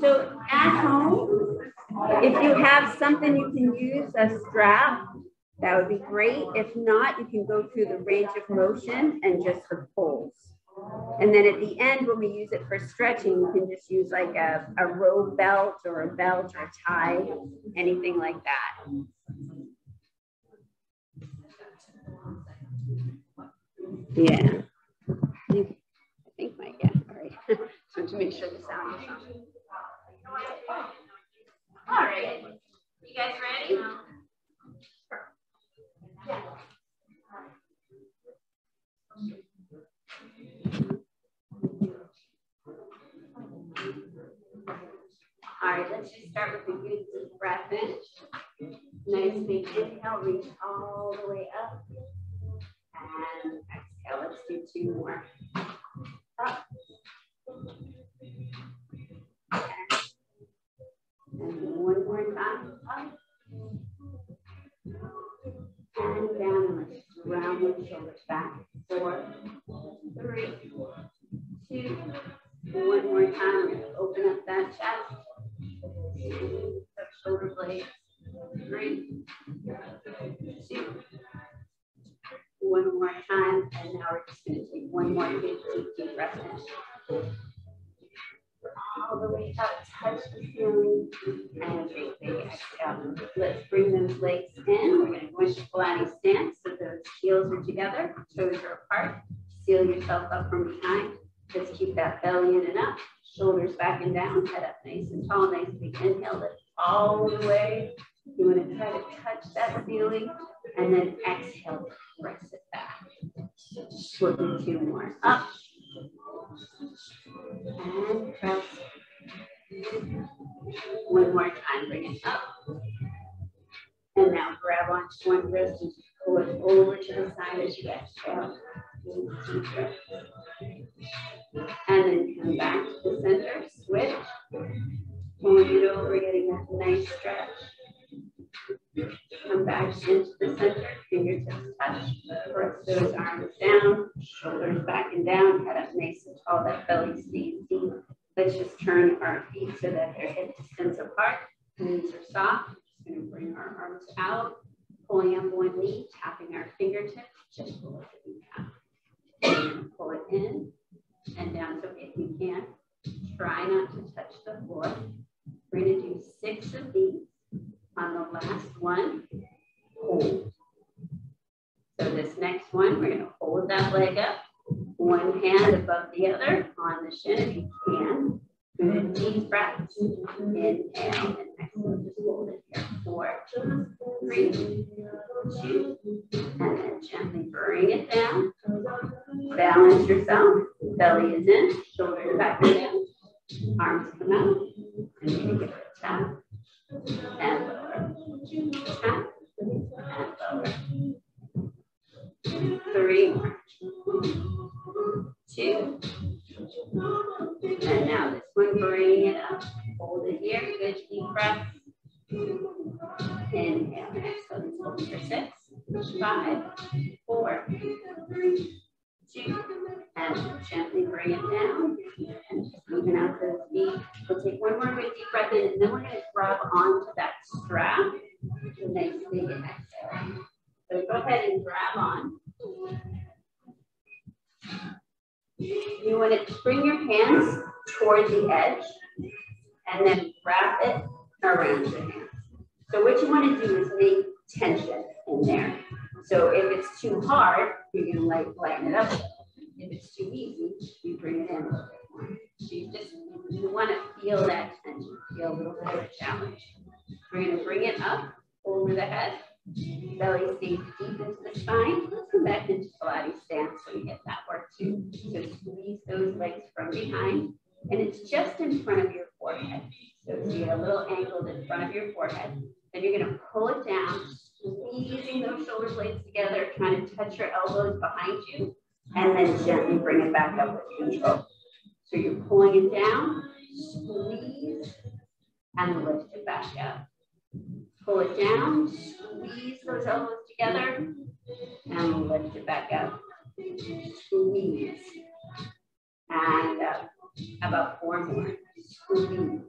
So at home, if you have something you can use, a strap, that would be great. If not, you can go through the range of motion and just. And then at the end, when we use it for stretching, you can just use like a, a robe belt or a belt or a tie, anything like that. Yeah. I think my, yeah, all right. Want to make sure the sound is on. All right. You guys ready? All right, let's just start with a good deep breath in. Nice big inhale, reach all the way up. And exhale, let's do two more. Up. And one more time, up. And down, and let's round the shoulders back. Four, three, two, one more time. Open up that chest. Shoulder blades. Three, two, one more time. And now we're just gonna take one more big, deep, deep breath in. All the way up, touch the ceiling, and big, big exhale. Let's bring those legs in. We're gonna go into stance, so those heels are together, toes are apart. Seal yourself up from behind. Just keep that belly in and up, shoulders back and down, head up nice and tall, nice big inhale, lift all the way. You want to try to touch that ceiling and then exhale, press it back. We'll two more. Up and press. One more time, bring it up. And now grab onto one wrist and pull it over to the side as you exhale. And then come back to the center, switch. Pulling it over, getting that nice stretch. Come back into the center, fingertips touch. Press those arms down, shoulders back and down, head up nice and tall, that belly stays deep. Let's just turn our feet so that they're hip distance apart. Knees are soft. Just gonna bring our arms out, pulling up one knee, tapping our fingertips just below the kneecap. Pull it in and down. So if you can, try not to touch the floor. We're gonna do six of these. On the last one, hold. So this next one, we're gonna hold that leg up, one hand above the other on the shin if you can. Deep breaths. Inhale and and then gently bring it down. Balance yourself. Belly is in, shoulders back and down. Arms come out. And give it and lower. Tap and lower. Three more. Two. And now this one, bring it up. Hold it here. Good deep breath. Inhale. Exhale. Hold for six, five, four, three, two, and gently bring it down. And just moving out those feet. We'll take one more good deep breath in, and then we're going to grab onto that strap. Nice big exhale. So go ahead and grab on. You want to bring your hands toward the edge and then wrap it around your hands. So what you want to do is make tension in there. So if it's too hard, you're going to like lighten it up. If it's too easy, you bring it in a little bit more. So you just you want to feel that tension, feel a little bit of a challenge. We're going to bring it up over the head. Belly stays deep into the spine. Let's come back into Pilates stance so we get that work too. So squeeze those legs from behind. And it's just in front of your forehead. So you get a little angled in front of your forehead. Then you're going to pull it down, squeezing those shoulder blades together, trying to touch your elbows behind you, and then gently bring it back up with control. So you're pulling it down, squeeze, and lift it back up. Pull it down, squeeze those elbows together, and lift it back up. Squeeze. And uh, up. About four more. Squeeze.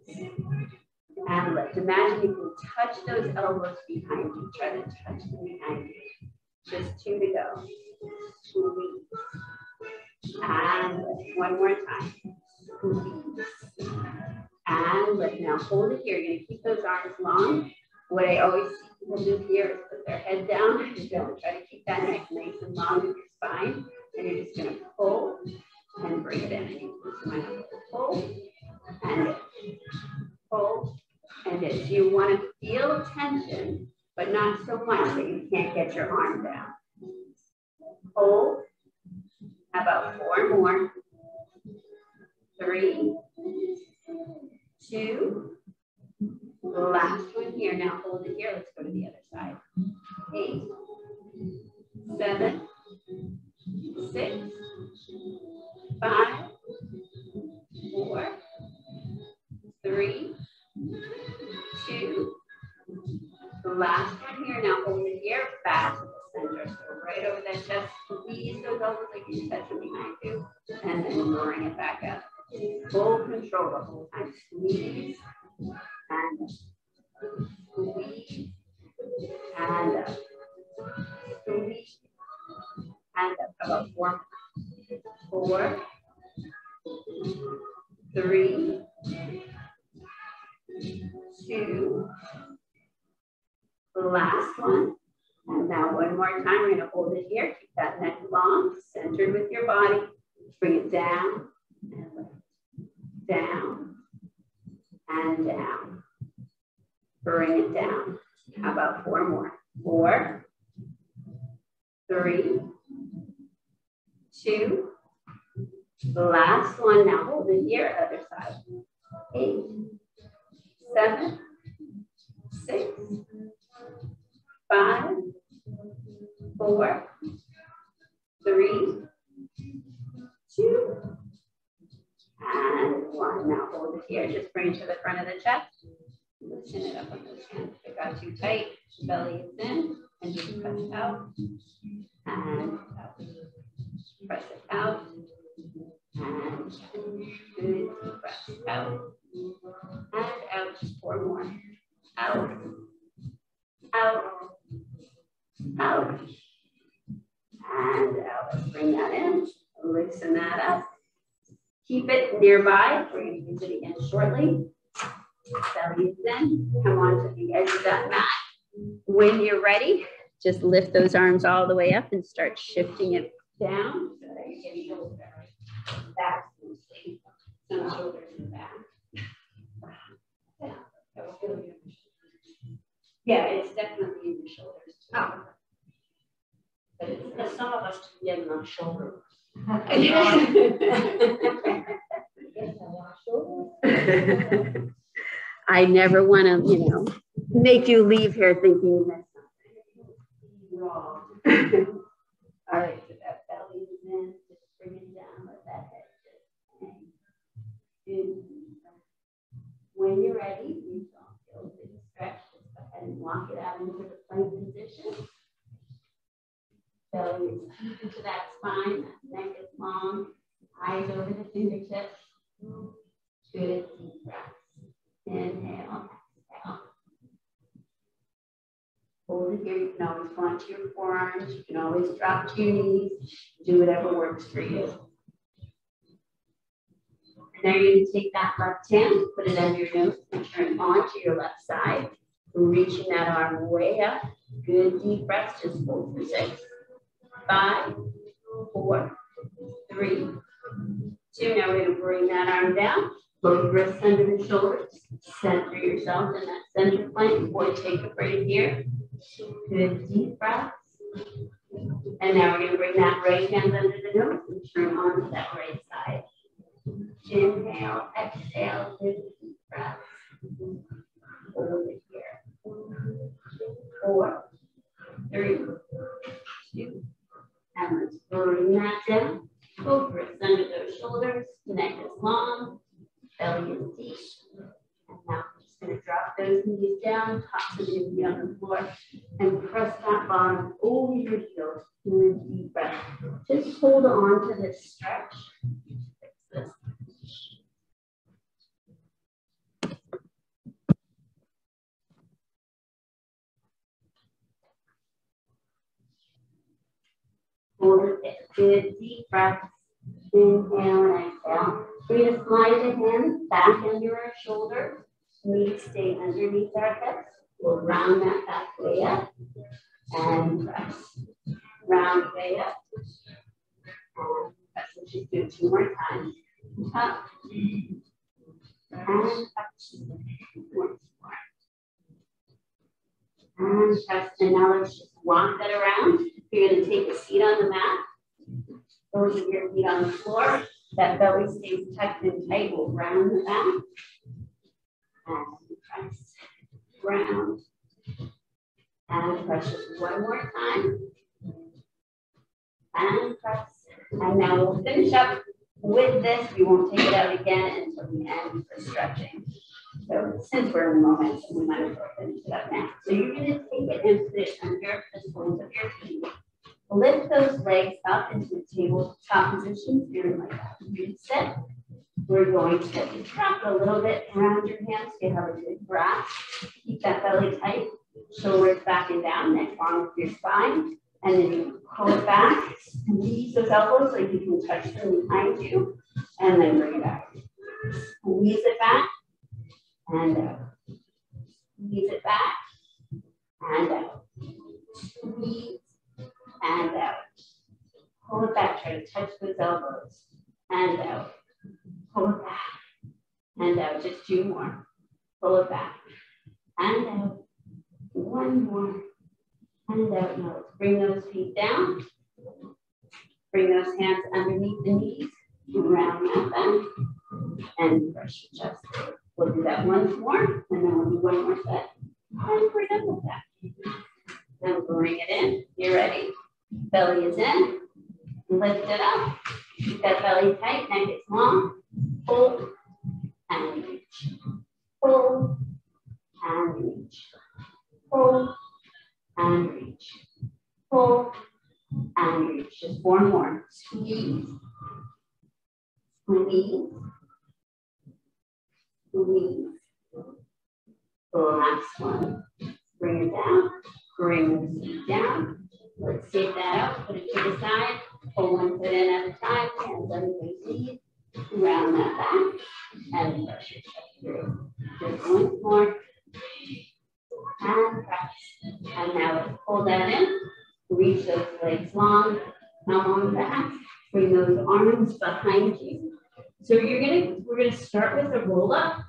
And lift. Imagine you can touch those elbows behind you. Try to touch them behind you. Just two to go. Squeeze. And lift. One more time. Squeeze. And lift. Now hold it here. You're going to keep those arms long. What I always see people do here is put their head down and try to keep that neck nice and long with your spine. And you're just going to pull and bring it in. And you pull and pull and it. You want to feel tension, but not so much that you can't get your arm down. Hold. How About four more. Three, two, the last one here. Now Loosen it up on those hands. If it got too tight, belly is in, and just press it out. And out. Press it out. And good breath out. And out. Four more. Out. Out. Out. And out. Bring that in. Loosen that up. Keep it nearby. We're going to use it again shortly. Belly is in. Come on to the edge of that mat. When you're ready, just lift those arms all the way up and start shifting it down so that you're getting over back mostly. Some shoulders in back. Yeah, it's definitely in the shoulders. Oh. But it's, some of us get in the shoulder. I never want to, you know, make you leave here thinking that something wrong. All right, so that belly in, just bring it down, let that head just hang. When you're ready, you don't feel the stretch, just go ahead and walk it out into the plank position. Belly is deep into that spine, that neck is long, eyes over the fingertips. Good deep breaths. Inhale. Hold it here. You can always go onto your forearms. You can always drop to your knees. Do whatever works for you. And now you're going to take that left hand, put it under your nose, and turn onto your left side. Reaching that arm way up. Good deep breaths. Just hold for six five, four, three, two. Now we're going to bring that arm down. Both wrists under the shoulders. Center yourself in that center plank. Boy, take a breath here. Good deep breaths. And now we're going to bring that right hand under the nose and turn on to that right side. Inhale, exhale, good deep breaths. Hold it here. Four, three, two, and let's bring that down. Both wrists under those shoulders. Neck is long, belly is deep. And now I'm just going to drop those knees down, tops of the knee on the floor, and press that bottom over your heels. And a deep breath. Just hold on to this stretch. Hold it. Good deep breaths. Inhale and exhale. We're going to slide the hands back under our shoulders. Knees stay underneath our hips. We'll round that back way up and press. Round way up. And press. Let's just do two more times. Up and up. Once more. And press. And now let's just walk that around. You're going to take a seat on the mat. Those of your feet on the floor. That belly stays tucked in. We'll round the back. And press. Round. And press one more time. And press. And now we'll finish up with this. We won't take it out again until the end for stretching. So since we're in the moment, we might as well finish it up now. So you're going to take it and put it under the soles of your feet. Lift those legs up into a tabletop position, feeling like that. Sit. We're going to drop a little bit around your hands. You have a good grasp. Keep that belly tight. Shoulders back and down, neck long with your spine. And then you pull it back. Squeeze those elbows so you can touch them behind you. And then bring it back. Squeeze it back. And out. Squeeze it back. And out. Squeeze and out. Pull it back, try to touch those elbows. And out. Pull it back. And out. Just two more. Pull it back. And out. One more. And out. Now let's bring those feet down. Bring those hands underneath the knees. Round that back. And brush your chest. We'll do that once more. And then we'll do one more set. And we're done with that. Now bring it in. You ready? Belly is in. Lift it up. Keep that belly tight. Neck is long. Pull and reach. Pull and reach. Pull and reach. And reach. Just four more. Squeeze. Squeeze. Squeeze. Last one. Bring it down. Bring the down. Let's take that out, put it to the side, pull one foot in at a time, hands under the knees, round that back, and push your chest through. Just once more. And press. And now pull that in. Reach those legs long, come on back. Bring those arms behind you. So you're gonna, we're gonna start with a roll up.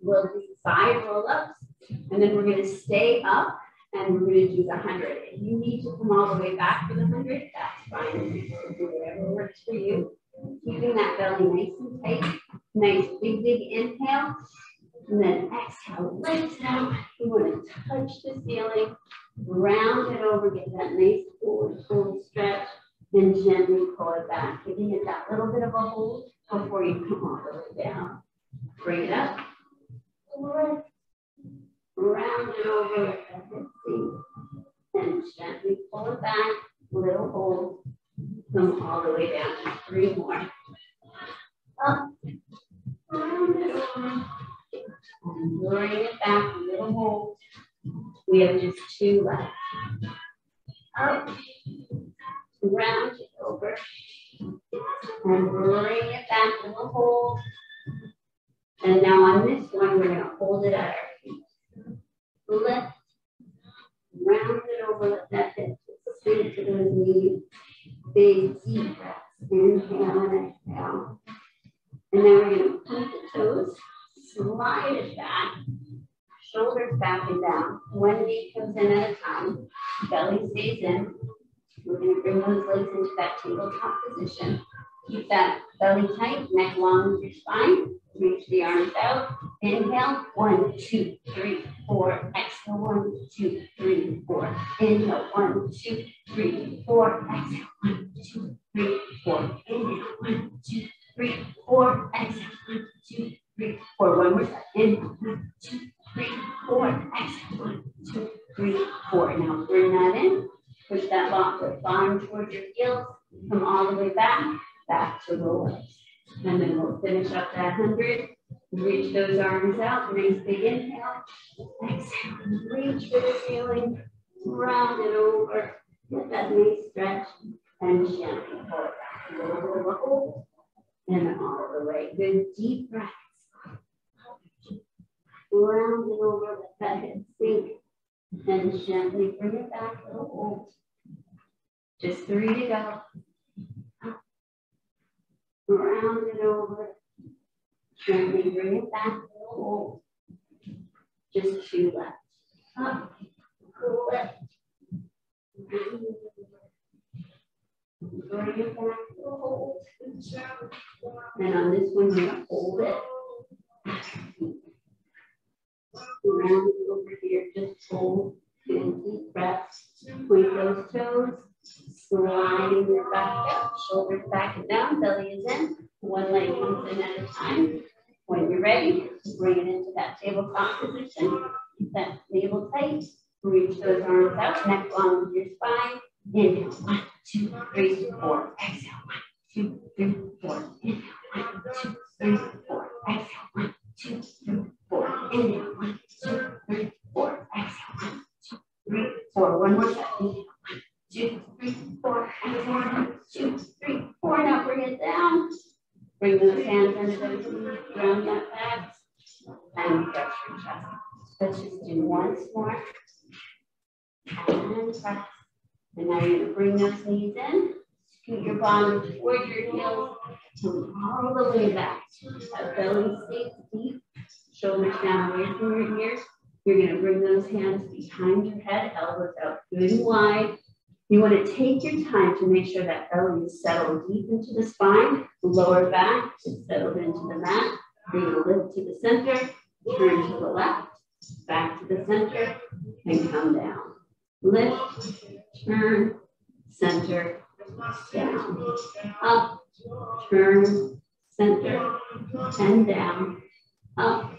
We'll do five roll ups, and then we're gonna stay up and we're going to do the 100. If you need to come all the way back for the 100, that's fine. Whatever works for you. Keeping that belly nice and tight. Nice big, big inhale. And then exhale, lift it out. You want to touch the ceiling, round it over, get that nice forward, fold stretch, then gently pull it back, giving it that little bit of a hold before you come all the way down. Bring it up. Round it over and gently pull it back, little hold, come all the way down. Three more. Up, over, and bring it back, little hold. We have just two left. Up, round it over, and bring it back, little hold. And now on this one, we're going to hold it at our feet. lift, round it over, that hip sink to those knees. Big deep breaths, inhale and exhale. And then we're to point the toes, slide it back, shoulders back and down. One knee comes in at a time, belly stays in. We're to bring those legs into that tabletop position. Keep that belly tight, neck long with your spine. Reach the arms out. Inhale, one, two, three, four. Exhale, one, two, three, four. Inhale, one, two, three, four. Exhale, one, two, three, four. Inhale, one, two, three, four. Exhale, one, two, three, four. One more time. Inhale, one, two, three, four. Exhale, one, two, three, four. Now bring that in. Push that foot bottom towards your heels. Come all the way back, back to the legs. And then we'll finish up that 100. Reach those arms out. Nice big inhale. Exhale. Reach for the ceiling. Round it over. Get that nice stretch. And gently pull it back. A hold. And all the way. Good deep breaths. Round it over. Let that head sink. And gently bring it back to the hold. Just three to go. Round it over. Gently bring it back to. Just two left. Up, lift. Bring it back hold. And on this one, you're gonna hold it. Round it over here, just hold. And deep breaths. Point those toes. Sliding your back up, shoulders back and down, belly is in. One leg comes in at a time. When you're ready, bring it into that tabletop position. Keep that navel tight. Reach those arms out, neck long with your spine. Inhale, one, two, three, four. Exhale, one, two, three, four. Inhale, one, two, three, four. Exhale, one, two, three, four. Inhale, one, two, three, four. Exhale, one, two, three, four. One more time. Inhale, and Exhale, one, two, three, four. Now bring it down. Bring those hands under those knees, round that back, and stretch your chest. Let's just do once more. And press. And now you're gonna bring those knees in, scoot your bottom towards your heels, come all the way back. That belly stays deep, shoulders down away from your ears. You're gonna bring those hands behind your head, elbows out good and wide. You want to take your time to make sure that belly is settled deep into the spine, lower back is settled into the mat. Going to lift to the center, turn to the left, back to the center, and come down. Lift, turn, center, down, up, turn, center, and down, up,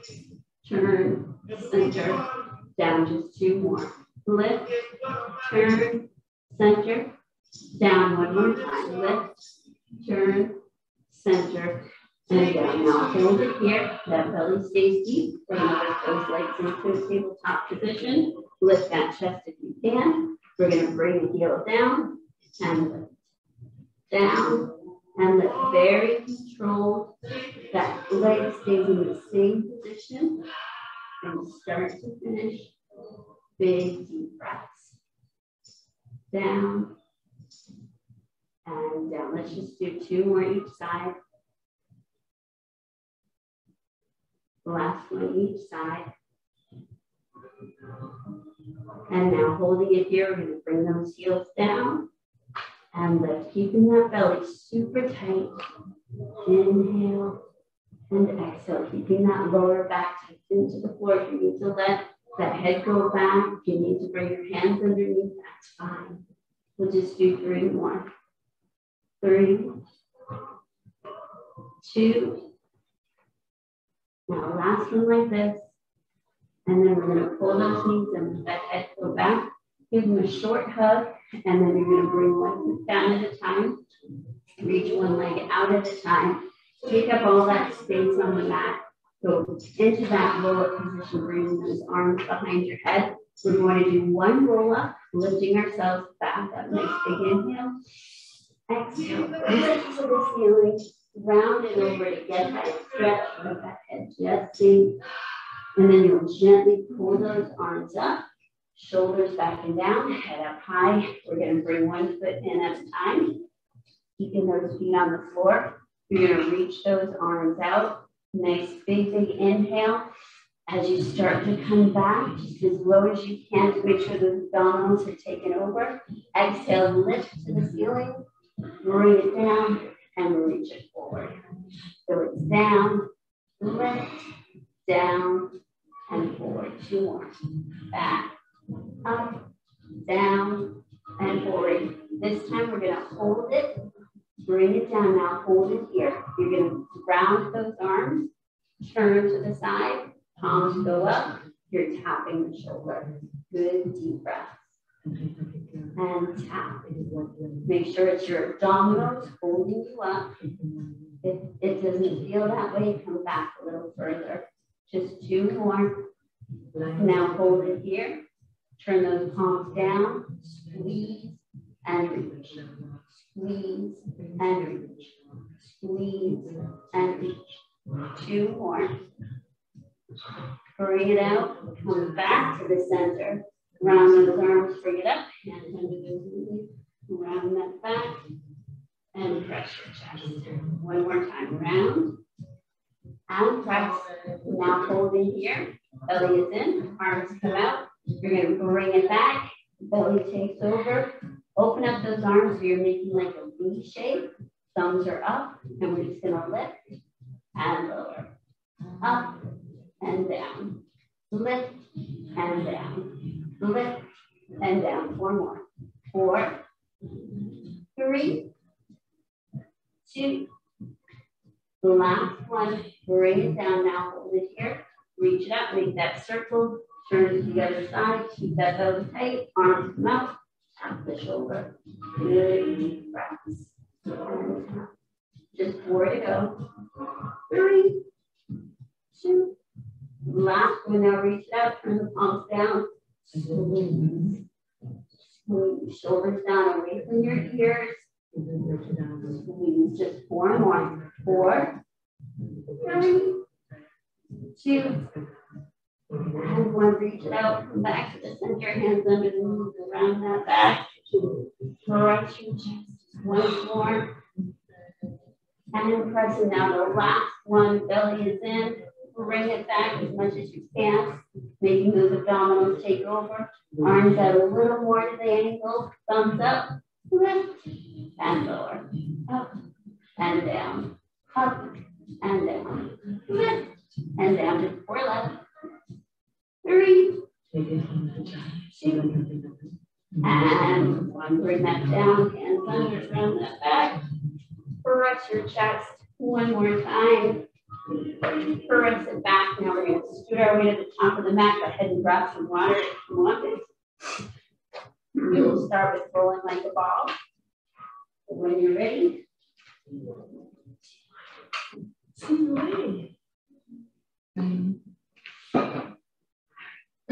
turn, center, down. Just two more. Lift, turn, center, down one more time, lift, turn, center, and down. Now hold it here, that belly stays deep. We're those legs into a tabletop position. Lift that chest if you can. We're gonna bring the heel down and lift, down and lift. Very controlled. That leg stays in the same position from start to finish. Big deep breaths down, and down. Let's just do two more each side. last one each side. And now holding it here, we're gonna bring those heels down and lift, keeping that belly super tight. Inhale and exhale, keeping that lower back tucked into the floor. If you need to let that head go back. If you need to bring your hands underneath, that's fine. We'll just do three more. Three, two. Now last one like this. And then we're gonna pull those knees and that head go back. Give them a short hug. And then you're gonna bring one foot down at a time. Reach one leg out at a time. Take up all that space on the mat. Go into that roll up position, bringing those arms behind your head. We're going to do one roll up, lifting ourselves back up. Nice big inhale. Exhale, lift to the ceiling, round it over to get that stretch, let that head just sink. And then you'll gently pull those arms up, shoulders back and down, head up high. We're going to bring one foot in at a time, keeping those feet on the floor. You're going to reach those arms out Nice big, big inhale. As you start to come back, just as low as you can to make sure the abdominals are taken over. Exhale, lift to the ceiling, bring it down, and reach it forward. So it's down, lift, down, and forward. Two more. Back, up, down, and forward. This time we're going to hold it Bring it down now, hold it here. You're gonna round those arms, turn to the side, palms go up, you're tapping the shoulder. Good deep breath. And tap. Make sure it's your abdominals holding you up. If it doesn't feel that way, come back a little further. Just two more. Now hold it here. Turn those palms down. Squeeze and reach. Squeeze and reach. Squeeze and reach. Two more. Bring it out. Come back to the center. Round those arms. Bring it up. Hands under those knees. Round that back. And press your chest. One more time. Round. And press. Now holding here. Belly is in. Arms come out. You're going to bring it back. Belly takes over. Open up those arms so you're making like a V shape. Thumbs are up. And we're just to lift and lower. Up and down. Lift and down. Lift and down. Four more. Four, three, two. The last one. Bring it down now. Hold it here. Reach it up. Make that circle. Turn it to the other side. Keep that belly tight. Arms come out. Tap the shoulder. Good breaths. Just four to go. Three, two. Last one. Now reach it out. Turn the palms down. Squeeze. Squeeze. Shoulders down away from your ears. Squeeze. Just four more. Four, three, two, and one. Reach out. Come back to the center. Hands under the knees around that back. to Press your chest. One more. And then pressing down the last one. Belly is in. Bring it back as much as you can, making those abdominals take over. Arms out a little more to the ankle. Thumbs up. Lift and lower. Up and down. Up and down. Lift and down. Four left. Three. Two. And one. Bring that down. Hands under around that back. Press your chest one more time. Press it back. Now we're going to scoot our way to the top of the mat. Go ahead and grab some water if you want it. We will start with rolling like a ball. When you're ready.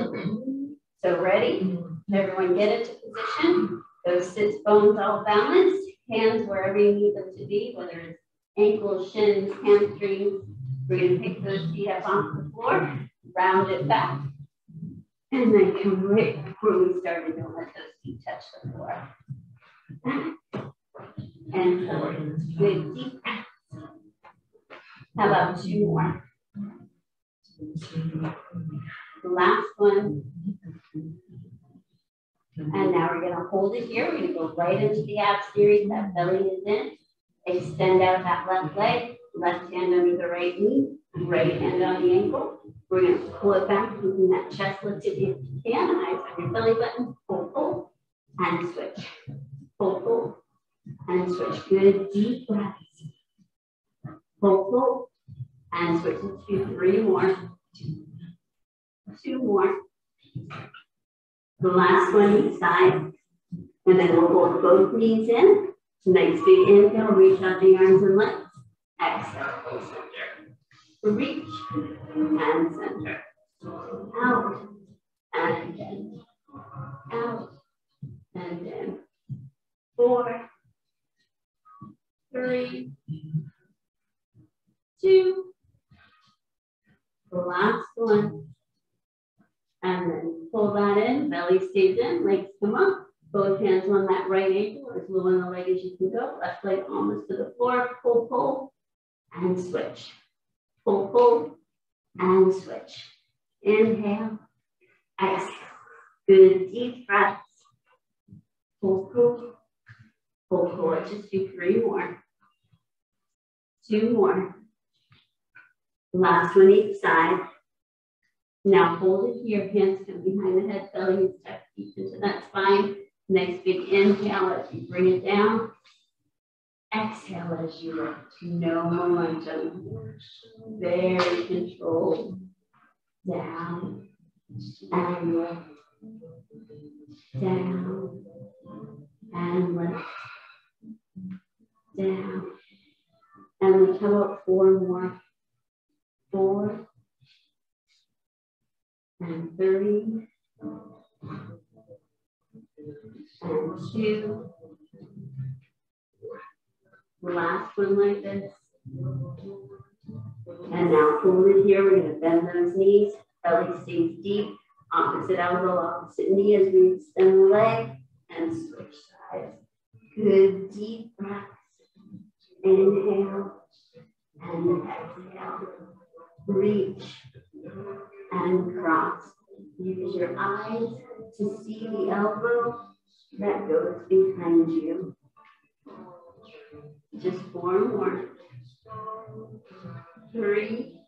Mm-hmm. So ready? Mm-hmm. Everyone get into position. Those sits bones all balanced. Hands wherever you need them to be, whether it's ankles, shins, hamstrings. We're going to pick those feet up off the floor, round it back, and then come right before we started, don't let those feet touch the floor. And forward. Good deep breath. How about two more? The last one. Mm-hmm. And now we're going to hold it here. We're going to go right into the abs series. That belly is in. Extend out that left leg. Left hand under the right knee. Right hand on the ankle. We're going to pull it back, keeping that chest lifted if you can. Eyes on your belly button. Pull, pull, and switch. Pull, pull, and switch. Good deep breaths. Pull, pull, and switch to two, three more. Two more. The last one each side. And then we'll hold both knees in. Nice big inhale, reach out the arms and legs. Exhale. Reach and center. Out and in. Out and in. Four, three, two, the last one. And then pull that in, belly stays in, legs come up, both hands on that right ankle, as low on the leg as you can go, left leg almost to the floor, pull, pull, and switch. Pull, pull, and switch. Inhale, exhale. Good deep breaths. Pull, pull, pull, pull. Let's just do three more. Two more. Last one each side. Now hold it here, hands come behind the head, belly is tucked deep into that spine. Nice big inhale as you bring it down. Exhale as you lift. No momentum. Very controlled. Down and lift. Down and lift. Down. And we come up four more. Four and three and two. Last one like this. And now pull it here. We're to bend those knees. Belly stays deep. Opposite elbow, opposite knee as we extend the leg and switch sides. Good deep breaths. Inhale and exhale. Reach and cross. Use your eyes to see the elbow that goes behind you. Just four more. Three,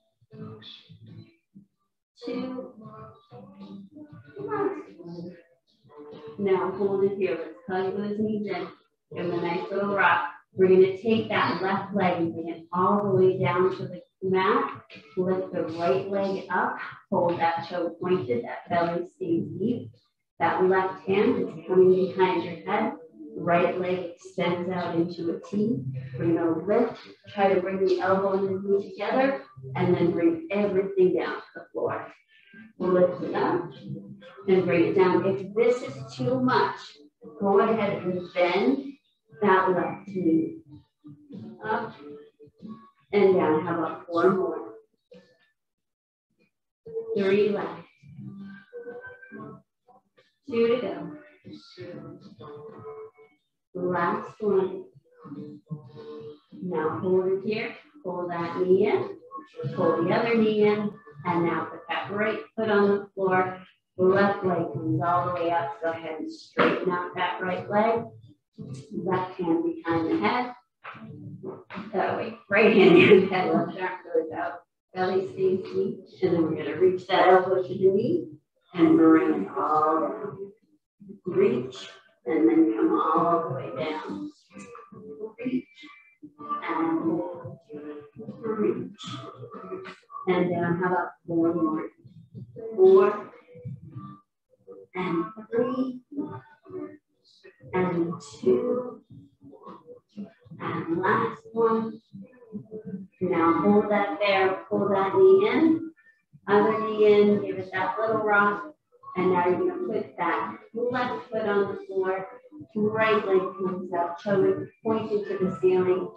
two, one. Now hold it here. Let's hug those knees in. Give them a nice little rock. We're going to take that left leg and bring it all the way down to the mat. Lift the right leg up. Hold that toe pointed. That belly stays deep. That left hand is coming behind your head. Right leg extends out into a T. We're to lift. Try to bring the elbow and the knee together. And then bring everything down to the floor. Lift it up and bring it down. If this is too much, go ahead and bend that left knee. Up and down. How about four more? Three left. Two to go. Last one. Now hold it here. Pull that knee in. Pull the other knee in. And now put that right foot on the floor. Left leg comes all the way up. Go ahead and straighten out that right leg. Left hand behind the head. Oh, wait. Right hand the head. Left arm goes out. Belly stays deep. And then we're going to reach that elbow to the knee and bring it all down. Reach and then come all the way down. Reach and reach. And down. How about four more? Four and three and two and last one. Now hold that there, pull that knee in, other knee in, give it that little rock. And now you're gonna put that left foot on the floor, right leg comes up, toe pointed to the ceiling.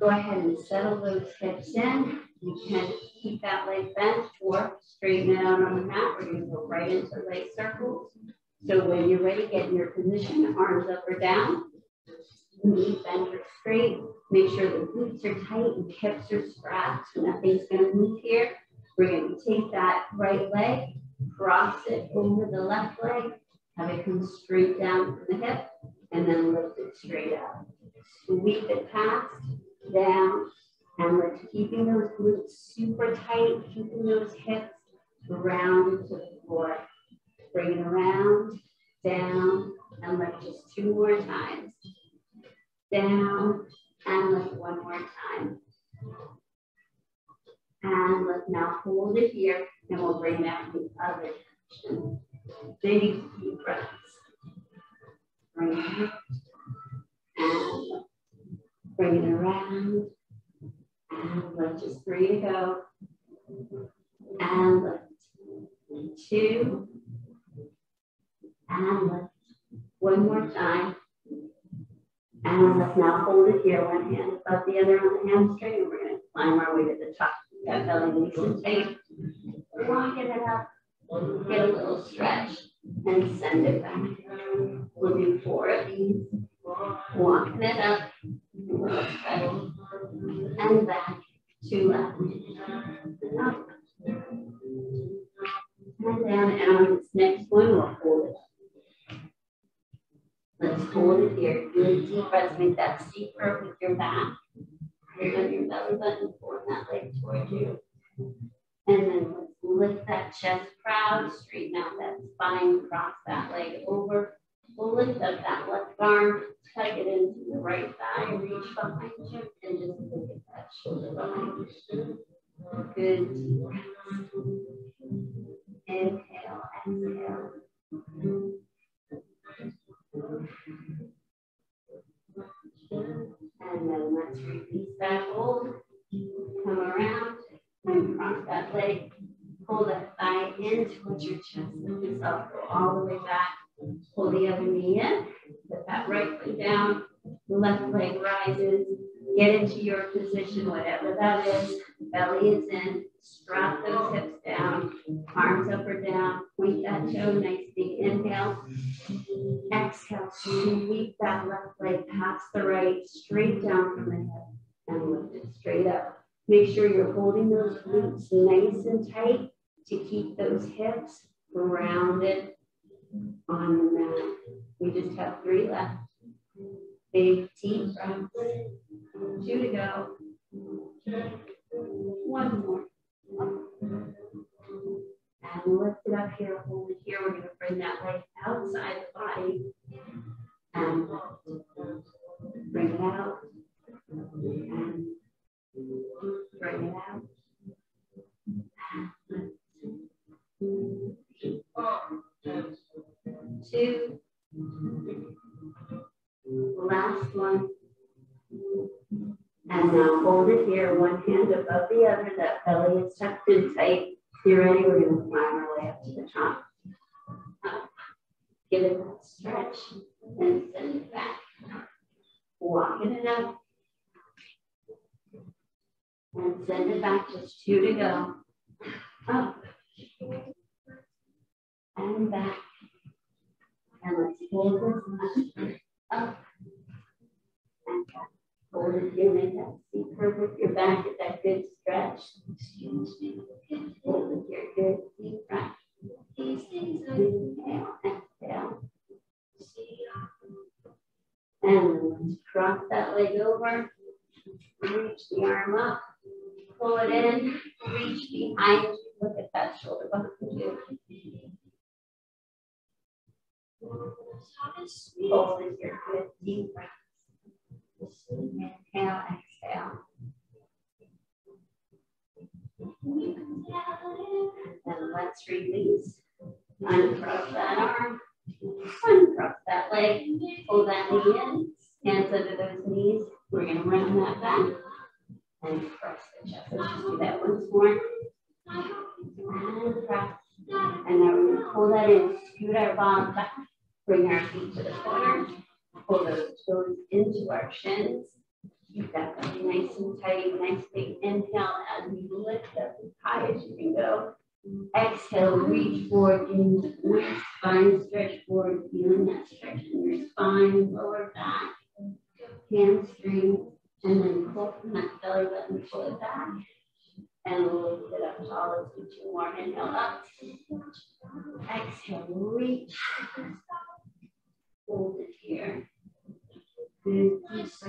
Go ahead and settle those hips in. You can keep that leg bent or straighten it out on the mat. We're gonna go right into leg circles. So when you're ready, get in your position, arms up or down, knees bent or straight. Make sure the glutes are tight and hips are strapped. Nothing's gonna move here. We're gonna take that right leg, cross it over the left leg, have it come straight down from the hip, and then lift it straight up. Sweep it past, down, and we're keeping those glutes super tight, keeping those hips rounded to the floor. Bring it around, down, and lift just two more times. Down, and lift one more time. And let's now hold it here, and we'll bring that the other direction. Big deep breaths. Bring it up, and bring it around, and lift just three to go. And lift. Two, and lift. One more time. And let's now hold it here, one hand above the other on the hamstring, and we're going to climb our way to the top. That belly and tight. Walking it up, get a little stretch, and send it back. We'll do four of these. Walking it up, and back, two left. Up. And down, and on this next one, we'll hold it Let's hold it here. Really deep breaths. Make that steeper with your back. Bring on your belly button, pull that leg towards you. And then lift that chest proud, straighten out that spine, cross that leg over. Lift up that left arm, tuck it into the right thigh, reach behind you, and just look at that shoulder behind you. Good. Inhale, exhale. And then let's release that hold. Come around and cross that leg. Pull that thigh in towards your chest. Lift yourself, go all the way back. Pull the other knee in. Put that right foot down. The left leg rises. Get into your position, whatever that is. Belly is in. Strap those hips down. Arms up or down. Point that toe. Nice big inhale. Exhale. Sweep that left leg past the right. Straight down from the hip. And lift it straight up. Make sure you're holding those glutes nice and tight to keep those hips grounded on the mat. We just have three left. Big deep breaths. Two to go. One more. And lift it up here, hold it here. We're going to bring that leg outside the body. And bring it out. And bring it out. Two. Last one. And now hold it here, one hand above the other. That belly is tucked in tight. You ready? We're to climb our way up to the top. Up. Give it that stretch and send it back. Walking it up. And send it back, just two to go. Up. And back. And let's hold this up. And back. Hold it here, make that seat curve with your back, get that good stretch. Hold it here, good deep breath. Inhale, exhale. And cross that leg over. Reach the arm up. Pull it in. Reach behind you. Look at that shoulder behind you. Hold it here, good deep breath. Inhale, exhale. And let's release. Uncross that arm. Uncross that leg. Pull that knee in. Hands under those knees. We're going to round that back. And cross the chest. Let's just do that once more. And cross. And now we're going to pull that in. Scoot our bottom back. Bring our feet to the corner. Pull those toes into our shins. Keep that belly nice and tight. Nice big inhale as we lift up as high as you can go. Exhale, reach forward, getting nice spine stretch forward, feeling that stretch in your spine, lower back, hamstring, and then pull from that belly button, pull it back, and lift it up tall. Let's two more. Inhale up. Exhale, reach. Hold it here. Breath.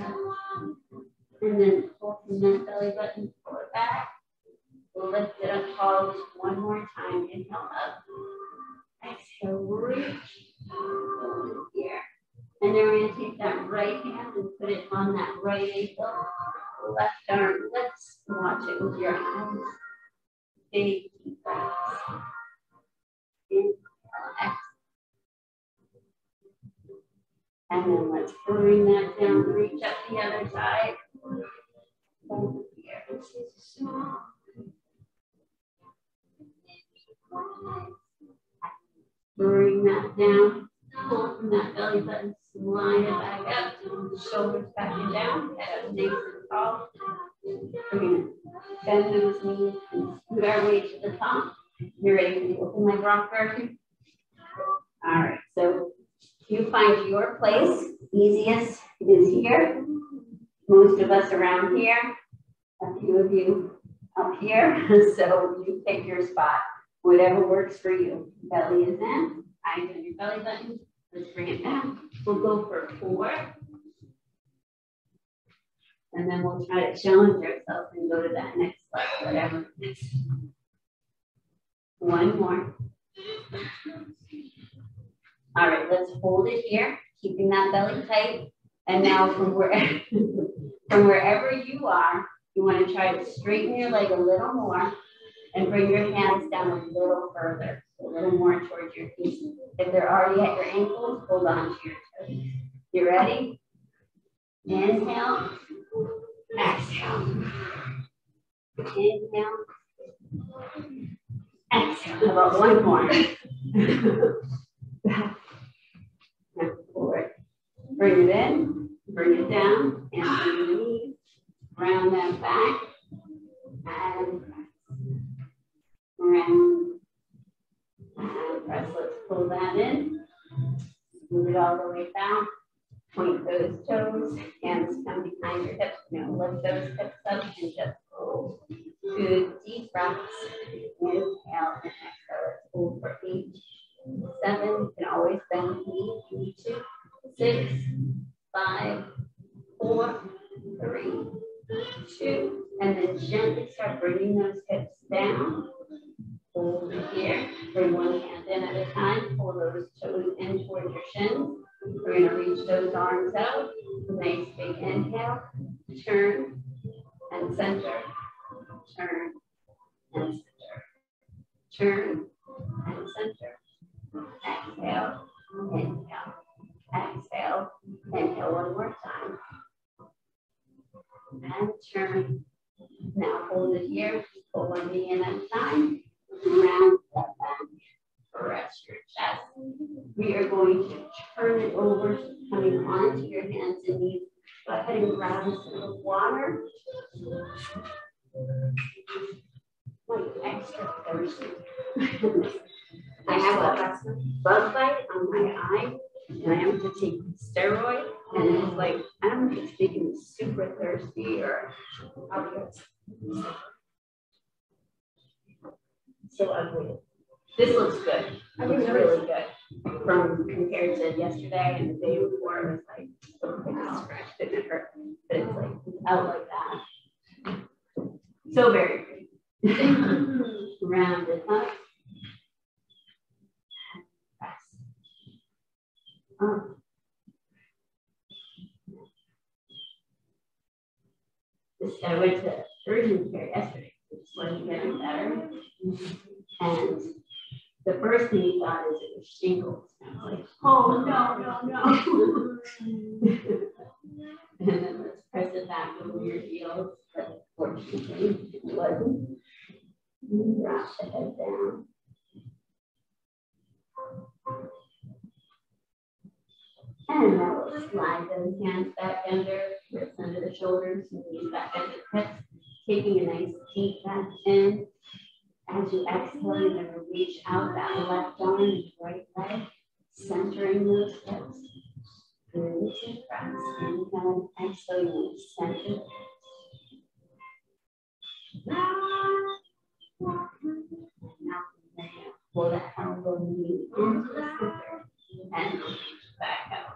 And then pull from that belly button, pull it back. Lift it up tall just one more time. Inhale up. Exhale, reach. Hold it here. And then we're going to take that right hand and put it on that right ankle. Left arm lifts. Watch it with your hands. Big deep breaths. Inhale, exhale. And then let's bring that down, reach up the other side. Bring that down, pull from that belly button, slide it back up, shoulders back and down, head up nice and tall. We're gonna bend those knees and scoot our way to the top. You're ready to open leg rock version? Find your place. Easiest is here. Most of us around here, a few of you up here. So you pick your spot, whatever works for you. Belly is in, eyes on your belly button. Let's bring it back. We'll go for four. And then we'll try to challenge ourselves and go to that next level, whatever. One more. All right, let's hold it here, keeping that belly tight. And now from where from wherever you are, you want to try to straighten your leg a little more and bring your hands down a little further, a little more towards your feet. If they're already at your ankles, hold on to your toes. You ready? Inhale, exhale. Inhale, exhale. How about one more? And forward. Bring it in, bring it down, and bring the knees, round that back, and around. And press, let's pull that in. Move it all the way back. Point those toes, hands come behind your hips. You know, lift those hips up and just pull. Good deep breaths. Inhale and exhale. Hold for eight, seven. You can always bend the knee if you need to. Six, five, four, three, two, and then gently start bringing those hips down Hold it here. Bring one hand in at a time. Pull those toes in towards your shins. We're going to reach those arms out. Nice big inhale. Turn and center. Turn and center. Turn and center. Exhale. Inhale. Exhale. Inhale one more time. And turn. Now hold it here. Pull one knee in at a time round that back, rest your chest. We are going to turn it over, coming onto your hands and knees. Go ahead and grab a sip of water. Like extra thirsty. I have a bug bite on my eye, and I have to take steroid, and it's like, I don't know if it's making me super thirsty or so ugly. This looks good. It looks really good. From compared to yesterday and the day before, it was like oh, something I scratched it and it hurt. But it's like out like that. So very pretty. Round it up. Press. Up. This, I went to urgent care yesterday. It's wasn't getting better. And the first thing he thought is it was shingles. And I was like, oh, no, no, no. and then let's press it back over your heels. But fortunately, it wasn't. Drop the head down. And now we'll slide those hands back under, wrists under the shoulders, knees back under the hips, taking a nice deep breath in. As you exhale, you're to reach out that left arm and right leg, centering those hips. Deep breaths. Inhale and exhale, you want to center. Now, pull that elbow knee into the center and reach back out.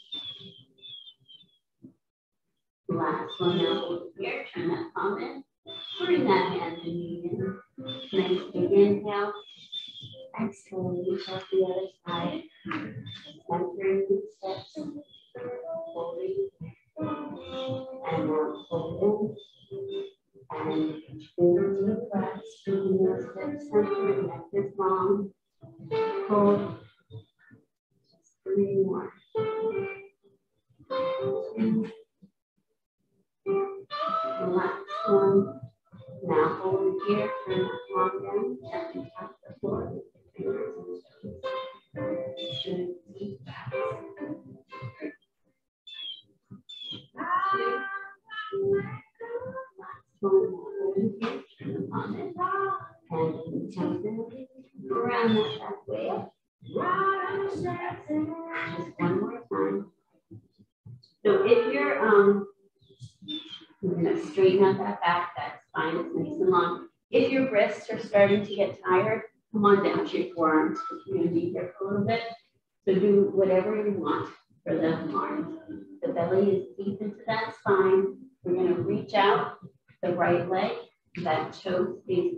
Last one now here, turn that palm in. Bring that hand and knee. Nice big inhale. Exhale, reach out the other side. Centering the steps. Holding. And now hold in. And two deep breaths. Bringing those hips centered. Neck is long. Hold. Just three more. Last one. Now hold here, turn that palm down, gently tap the floor with your fingers and toes. Good deep. Last one, hold here, turn the palm in, and gently around that back way up. That back, that spine is nice and long. If your wrists are starting to get tired, come on down to your forearms you're gonna be here for a little bit. So do whatever you want for the arms. The belly is deep into that spine. We're gonna reach out the right leg, that toe stays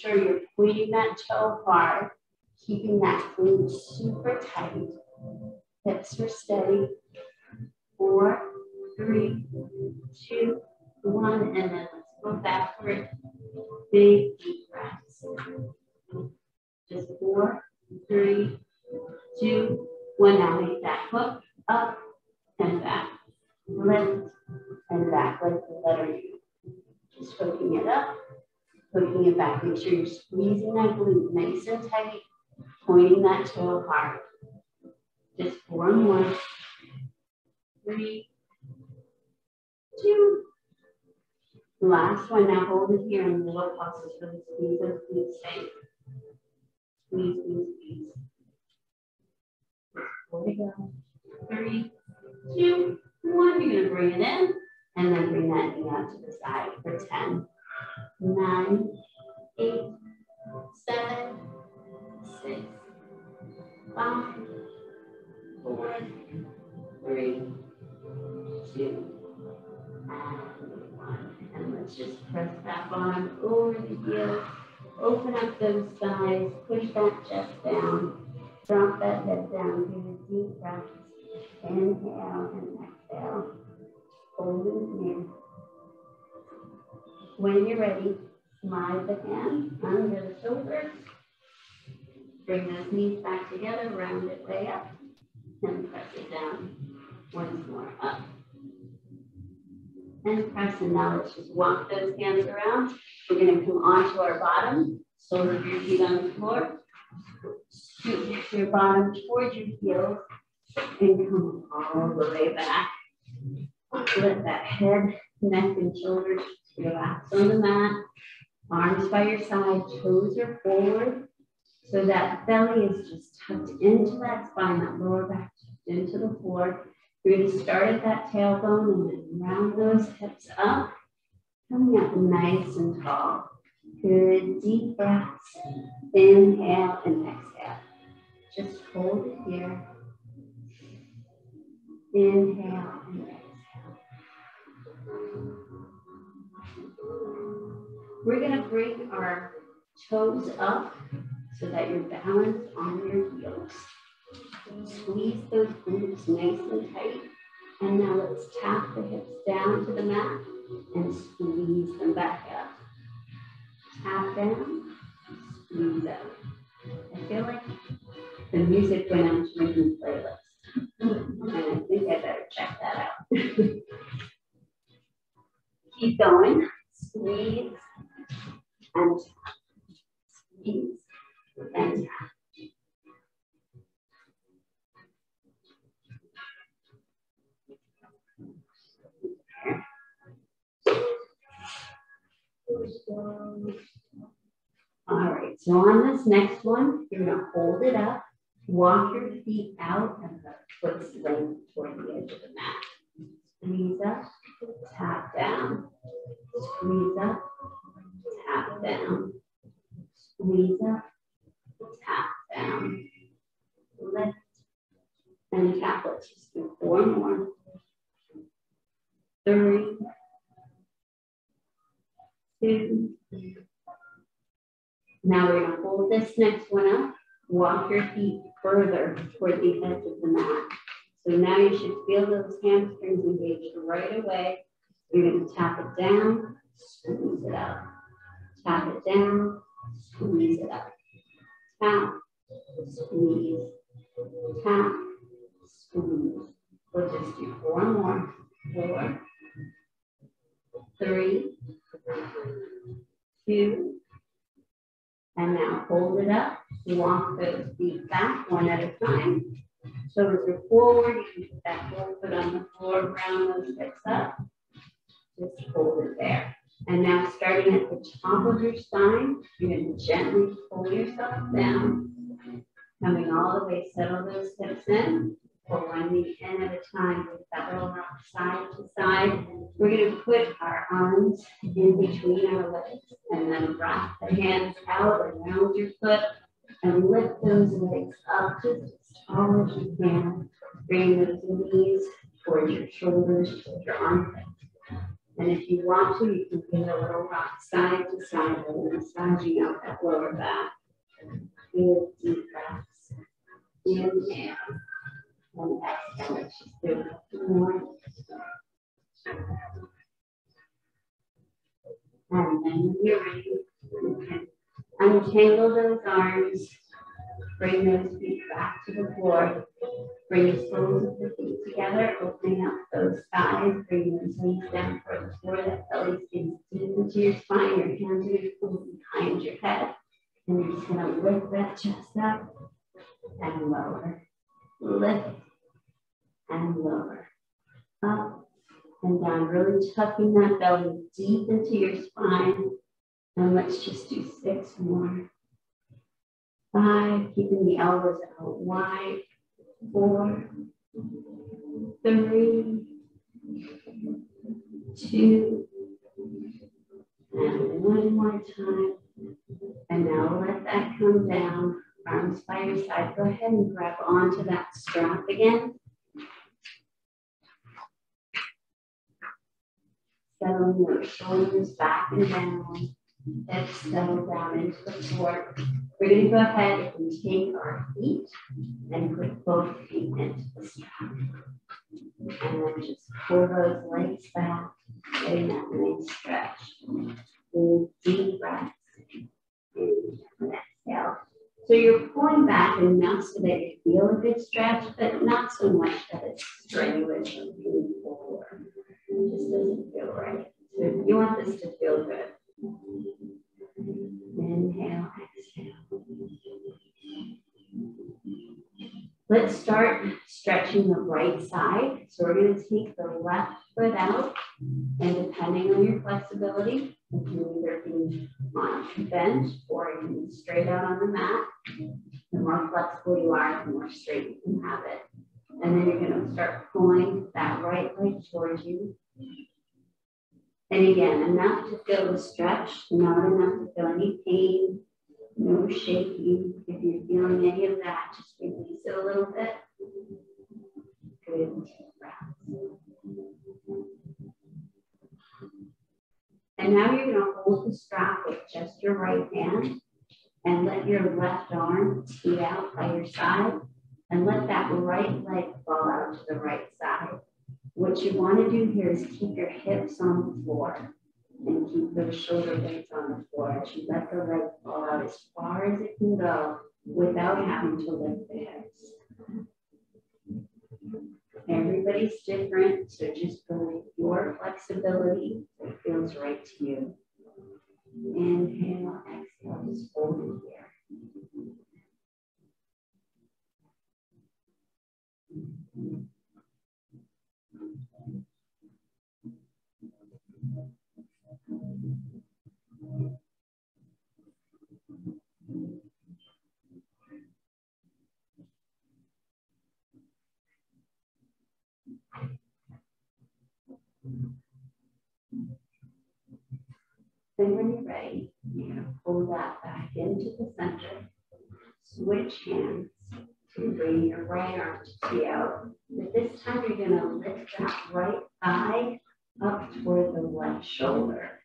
sure you're pointing that toe hard, keeping that glute super tight. Hips are steady. Nice tight, pointing that toe hard. Just four more. Three, two, Last one, now hold it here and lower pulses really squeeze those glutes tight. Squeeze, squeeze, squeeze. Four to go. Three, two, one. You're gonna bring it in and then bring that knee out to the side for 10, nine, eight, seven, six, five, four, three, two, and one. And let's just press that arm over the heel. Open up those thighs, push that chest down, drop that head down, do a deep breath. Inhale and exhale. Hold it here. When you're ready, slide the hand under the shoulders. Bring those knees back together, round it way up, and press it down once more up and press. And now let's just walk those hands around. We're going to come onto our bottom, soles of your feet on the floor. Scoot your bottom towards your heels and come all the way back. Let that head, neck, and shoulders relax on the mat. Arms by your side, toes are forward. So that belly is just tucked into that spine, that lower back into the floor. You're going to start at that tailbone and then round those hips up, coming up nice and tall. Good deep breaths. Inhale and exhale. Just hold it here. Inhale and exhale. We're going to bring our toes up so that you're balanced on your heels. Squeeze those glutes nice and tight. And now let's tap the hips down to the mat and squeeze them back up. Tap down, squeeze up. I feel like the music went on to my new playlist. and I think I better check that out. Keep going. Squeeze and. Squeeze and. All right, so on this next one, you're gonna hold it up, walk your feet out and the foot's length toward the edge of the mat. Squeeze up, tap down, squeeze up, tap down, squeeze up, tap down, lift, and tap. Let's just do four more. Three, two. Now we're going to hold this next one up. Walk your feet further toward the edge of the mat. So now you should feel those hamstrings engaged right away. You're going to tap it down, squeeze it up. Tap it down, squeeze it up. Tap, squeeze, tap, squeeze. We'll just do four more. Four, three, two, and now hold it up. Walk those feet back one at a time. Toes are forward. You can put that whole foot on the floor, ground those hips up. Just hold it there. And now starting at the top of your spine, you're going to gently pull yourself down. Coming all the way, settle those hips in for one knee in at a time. With that little rock side to side. We're going to put our arms in between our legs and then wrap the hands out around your foot and lift those legs up just as tall as you can. Bring those knees towards your shoulders, towards your armpits. And if you want to, you can give a little rock side to side, massaging out that lower back. Good deep breaths. Inhale and exhale. Just do more. And then when you're ready, you can untangle those arms, bring those feet back to the floor, bring the soles of the feet together, opening up those thighs, bring those knees down the floor, that belly stays deep into your spine, your hands are behind your head, and you're just going to lift that chest up and lower, lift and lower, up and down, really tucking that belly deep into your spine. And let's just do six more. Five, keeping the elbows out wide. Four, three, two, and one more time. And now let that come down. Arms by your side. Go ahead and grab onto that strap again. Settling your shoulders back and down. Settle down into the floor. We're going to go ahead and take our feet and put both feet into the strap. And then just pull those legs back, getting that nice stretch. deep breaths. And exhale. So you're pulling back enough so that you feel a good stretch, but not so much that it's strenuous or painful or just doesn't feel right. So you want this to Start stretching the right side. So we're going to take the left foot out, and depending on your flexibility, you can either be on a bench or you can be straight out on the mat. The more flexible you are, the more straight you can have it. And then you're going to start pulling that right leg towards you And again, enough to feel the stretch, not enough to feel any pain, no shaking. If you're feeling any of that, just release it a little bit. Good deep breath. And now you're going to hold the strap with just your right hand and let your left arm tee out by your side and let that right leg fall out to the right side. What you want to do here is keep your hips on the floor and keep those shoulder blades on the floor you let the leg fall out as far as it can go without having to lift the hips. Everybody's different, so just go with your flexibility that feels right to you. Inhale, exhale, just hold it here. Then when you're ready, you're going to pull that back into the center. Switch hands to bring your right arm to tee out. But this time you're going to lift that right thigh up toward the left shoulder.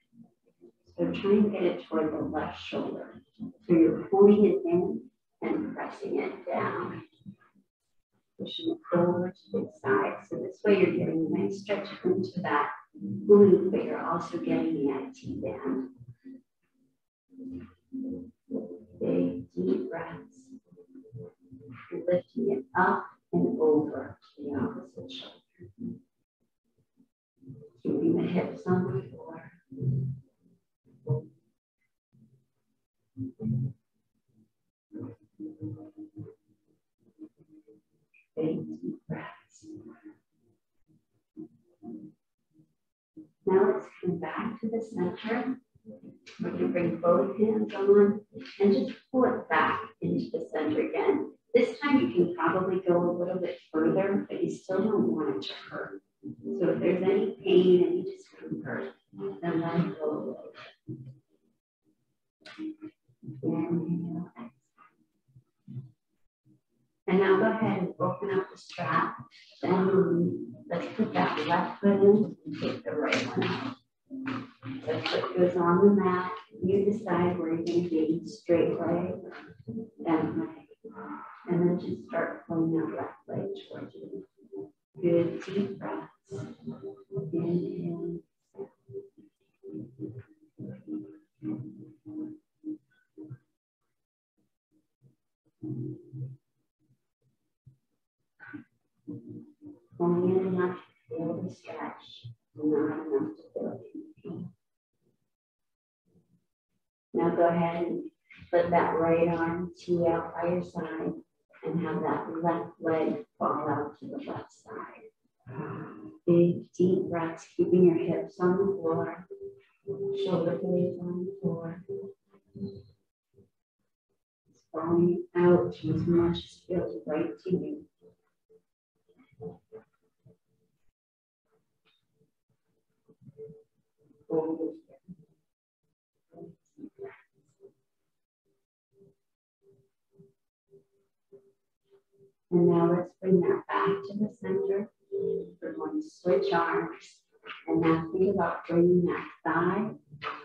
So try and get it toward the left shoulder. So you're pulling it in and pressing it down. Pushing it forward to the side. So this way you're getting a nice stretch into that glute, but you're also getting the IT band. Big deep breaths. Lifting it up and over to the opposite shoulder. Keeping the hips on the floor. Big Now let's come back to the center. We can bring both hands on and just pull it back into the center again. This time you can probably go a little bit further, but you still don't want it to hurt. So if there's any pain, any discomfort, then let it go a little bit. And now go ahead and open up the strap. Then um, let's put that left foot in and take the right one out. The foot goes on the mat. You decide where you're going to be straight leg, down leg. And then just start pulling that left leg towards you. Good deep breaths. Inhale. Only enough to feel the stretch, not enough to feel pain. Now go ahead and put that right arm tee out by your side and have that left leg fall out to the left side. Big deep breaths, keeping your hips on the floor, shoulder blades on the floor. Falling out as much as feels right to you. And now let's bring that back to the center. We're going to switch arms. And now think about bringing that thigh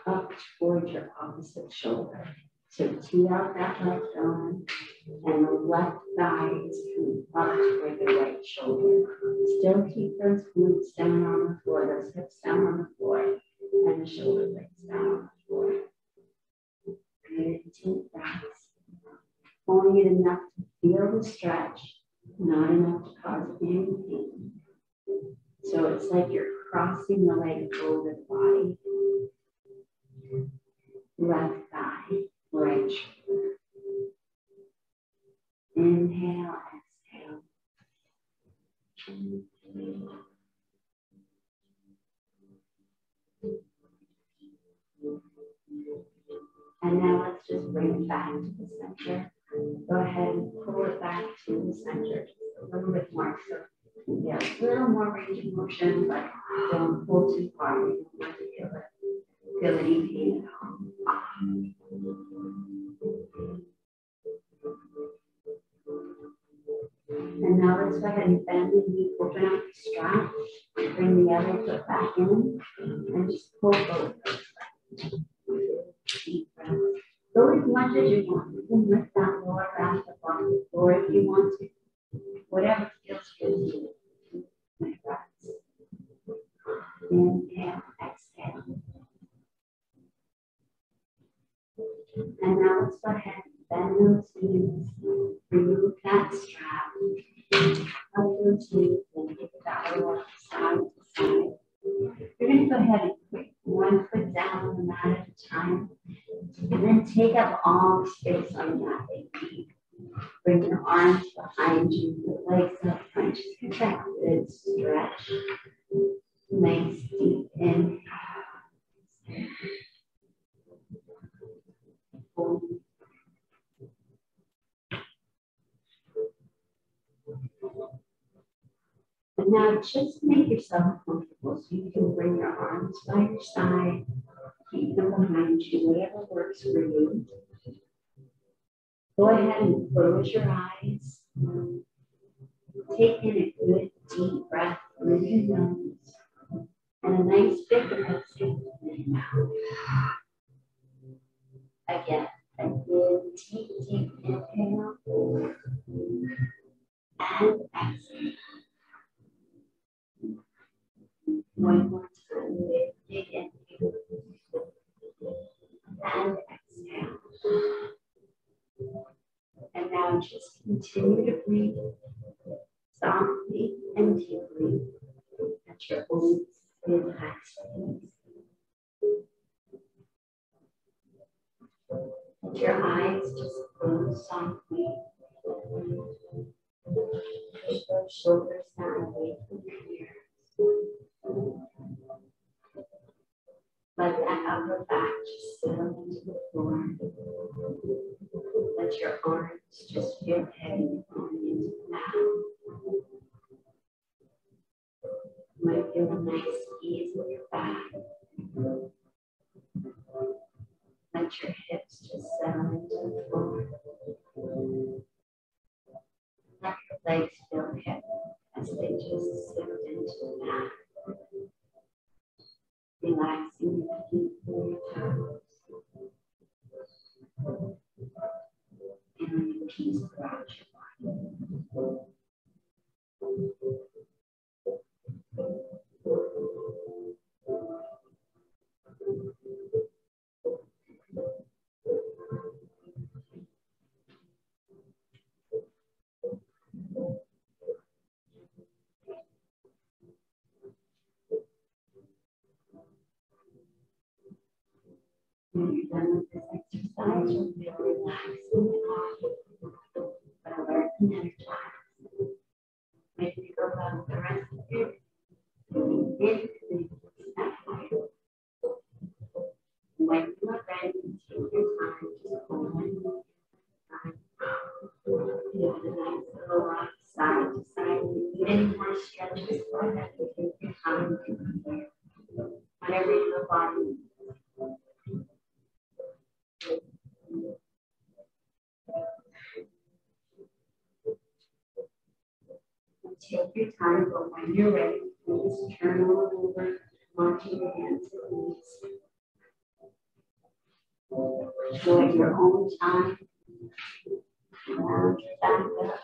up towards your opposite shoulder. So tee out that left arm, and the left thigh is coming up toward the right shoulder. Still keep those glutes down on the floor, those hips down on the floor and the shoulder blades down deep breaths. Only enough to feel the stretch, not enough to cause any pain. So it's like you're crossing the leg over the body. Left thigh, right shoulder. Inhale, exhale. And now let's just bring it back to the center. Go ahead and pull it back to the center just a little bit more. So yeah, a little more range of motion, but don't pull too far. You don't want to feel it. feel any pain at all. And now let's go ahead and bend the knee, open up the strap, bring the other foot back in, and just pull both. Deep breath. Go as much as you want. You the space on the mat that you need. Bring your arms behind you, your legs up front. Just good stretch. Nice deep inhale. Now just make yourself comfortable so you can bring your arms by your side, keep them behind you, whatever works for you. Go ahead and close your eyes. Take in a good deep breath through your nose and a nice big breath through your. Again, a good deep, deep inhale and exhale. One more time, big inhale and exhale. And now just continue to breathe softly and deeply at your own relaxed pace. Let your eyes just close softly. Push those shoulders down away from your ears. Let that upper back just settle into your arms just feel Take your time, but when you're ready, please turn over, launching your hands and knees. Enjoy your own time. Round back up.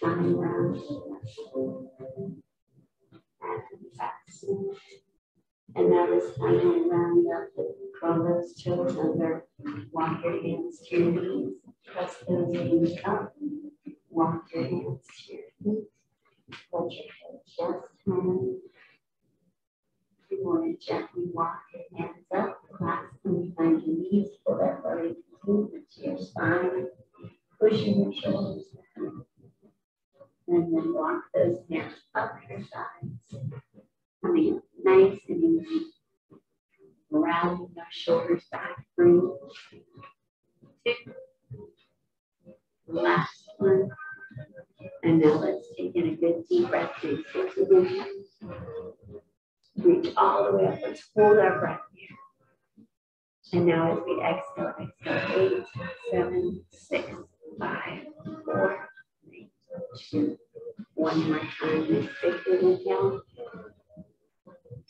Shine around. And now this time we'll round up, curl those toes under, walk your hands to your knees, press those knees up, walk your hands to your feet, let your head just turn. You want to gently walk your hands up, clasp them behind your knees, pull that belly movement to your spine, pushing your shoulders down. And then walk those hands up your sides. Coming up nice and easy. Rounding those shoulders back through. Two. Last one. And now let's take in a good deep breath. Reach all the way upwards. Hold our breath here. And now as we exhale, exhale eight, seven, six, five, four, three, two. One more time. Big inhale.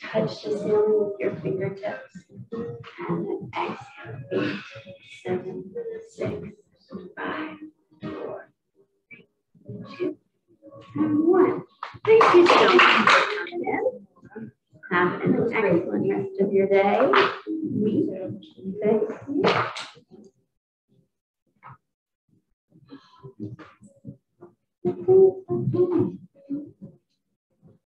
Touch the ceiling with your fingertips. And then exhale. Eight, seven, six, five, four, three, two, and one. Thank you so much for coming in. Have an excellent rest of your day. Me. Thank you.